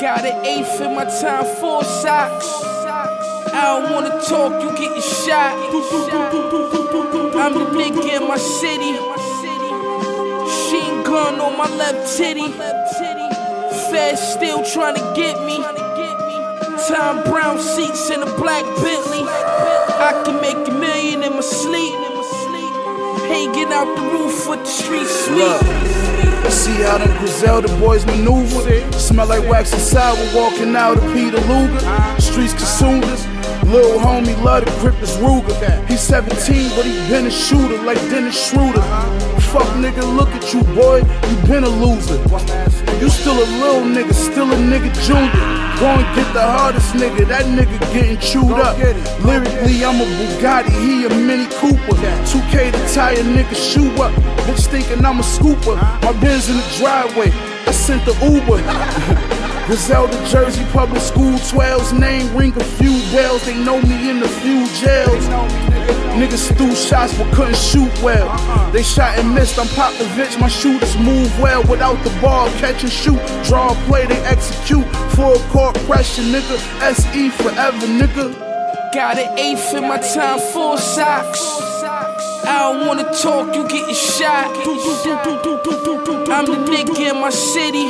Got an eighth in my Tom Ford socks. I don't wanna talk, you getting shot. I'm the nigga in my city. Sheen gun on my left titty. Fed still trying to get me. Tom Brown seats in a black Bentley. I can make a million in my sleep. Hanging out the roof with the street sweep. How them Griselda boys maneuver. Smell like wax and sour walking out of Peter Luger. Streets consumed us. Little homie love to grip his Ruger. He's 17, but he been a shooter like Dennis Schroeder. Fuck nigga, look at you, boy. You been a loser. You still a little nigga, still a nigga junior. Go and get the hardest nigga, that nigga getting chewed up. Lyrically, I'm a Bugatti, he a Mini Cooper. 2K the tire nigga shoe up. Bitch thinking I'm a scooper. My Benz in the driveway, I sent the Uber. Griselda Jersey Public School 12's name ring a few bells. They know me in a few jails. Niggas threw shots but couldn't shoot well. Uh-uh. They shot and missed. I'm Popovich. My shooters move well without the ball. Catch and shoot. Draw a play, they execute. Full court pressure, nigga. SE forever, nigga. Got an eighth in my Tom Ford socks. I don't wanna talk, you getting shot. I'm the nigga in my city.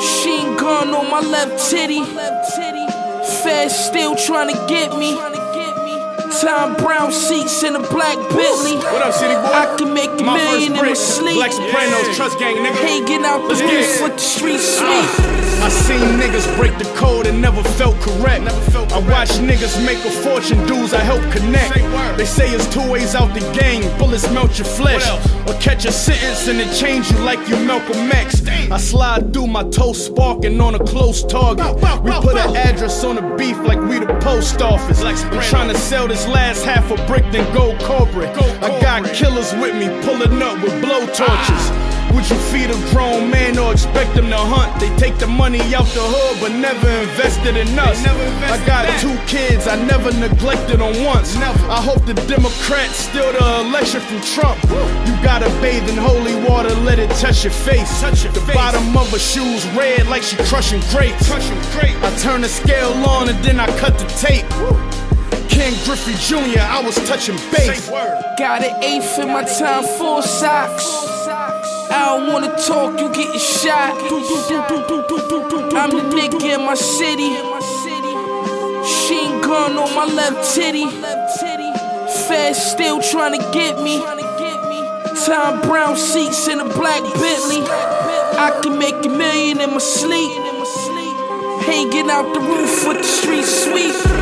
Sheen gun on my left titty. Fed still trying to get me. Tom Brown seats in a black Bentley. What up, city boy? I can make a My million in my first sleep. Black Sopranos, Trust Gang, nigga. Hanging out the Let's get roof it. with the street sweep. Uh, I seen niggas break the code and never felt correct. never felt I watch niggas make a fortune, dudes I help connect. They say it's two ways out the game, bullets melt your flesh. Or catch a sentence and it change you like you Malcolm X. I slide through my toe sparking on a close target. We put an address on the beef like we the post office. I'm trying to sell this last half a brick, then go corporate. I got killers with me pulling up with blow torches. Would you feed a grown man or expect them to hunt? They take the money out the hood, but never invested in us. I got two kids, I never neglected them once. I hope the Democrats steal the election from Trump. You gotta bathe in holy water, let it touch your face. touch the bottom of her shoes red like she crushing grapes. I turn the scale on and then I cut the tape. Ken Griffey Jr., I was touching base. Got an eighth in my Tom Ford socks. I don't wanna talk, you getting shot. I'm the nigga in my city. Sheen gun on my left titty. Fed still trying to get me. Tom Brown seats in a black Bentley. I can make a million in my sleep. Hanging out the roof with the street sweep.